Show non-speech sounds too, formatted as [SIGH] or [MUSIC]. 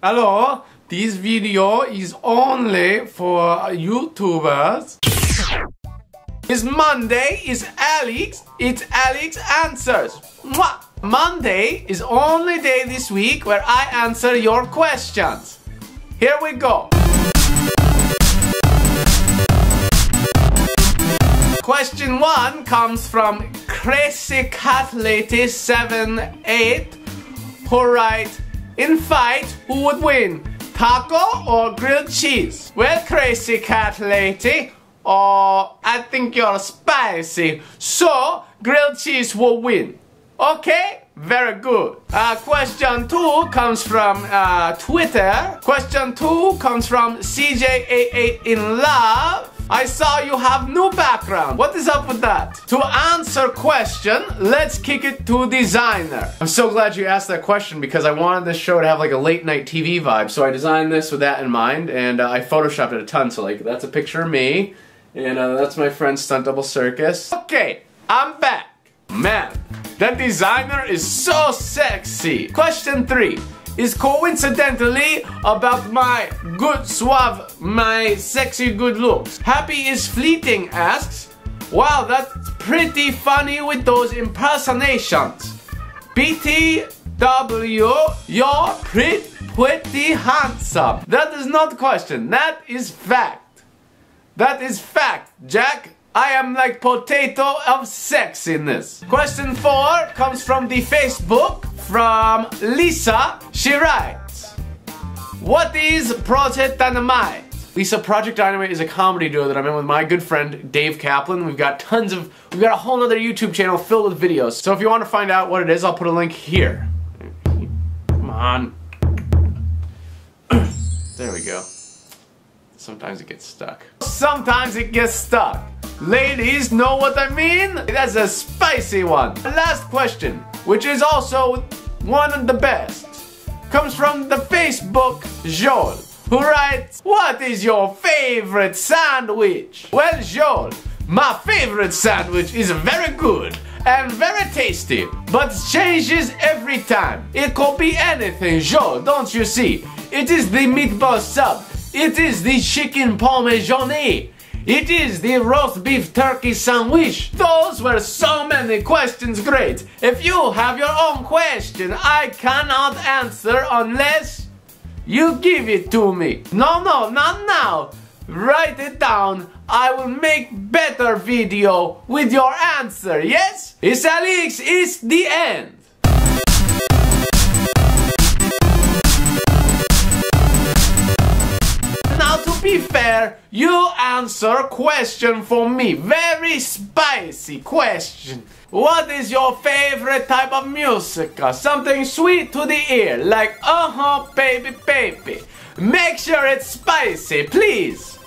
Hello, this video is only for YouTubers. It's Monday, it's Alex, it's Alex Answers. Mwah! Monday is only day this week where I answer your questions. Here we go. Question one comes from Crazy Cat Lady 78 who write in fight, who would win? Taco or grilled cheese? Well, crazy cat lady, or I think you're spicy, so grilled cheese will win. Okay? Very good. Uh, question two comes from uh, Twitter. Question two comes from CJ88 in love. I saw you have new background. What is up with that? To answer question, let's kick it to designer. I'm so glad you asked that question because I wanted this show to have like a late night TV vibe. So I designed this with that in mind and uh, I photoshopped it a ton. So like that's a picture of me and uh, that's my friend Stunt Double Circus. Okay, I'm back. Man, that designer is so sexy. Question three is coincidentally about my good suave, my sexy good looks. Happy is fleeting asks, wow, that's pretty funny with those impersonations. BTW, you're pretty, pretty handsome. That is not question, that is fact. That is fact, Jack. I am like potato of sexiness. Question 4 comes from the Facebook from Lisa. She writes, What is Project Dynamite? Lisa, Project Dynamite is a comedy duo that I'm in with my good friend Dave Kaplan. We've got tons of, we've got a whole other YouTube channel filled with videos. So if you want to find out what it is, I'll put a link here. Come on. [CLEARS THROAT] there we go. Sometimes it gets stuck. Sometimes it gets stuck. Ladies know what I mean? That's a spicy one. Last question, which is also one of the best, comes from the Facebook Joel, who writes, What is your favorite sandwich? Well, Joel, my favorite sandwich is very good and very tasty, but changes every time. It could be anything, Joel, don't you see? It is the meatball sub. It is the chicken parmesan. It is the roast beef turkey sandwich. Those were so many questions great. If you have your own question, I cannot answer unless you give it to me. No, no, not now. Write it down. I will make better video with your answer, yes? It's Alex, it's the end. Be fair, you answer question for me. Very spicy question. What is your favorite type of music? Something sweet to the ear, like uh-huh, baby, baby. Make sure it's spicy, please.